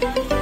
Bye.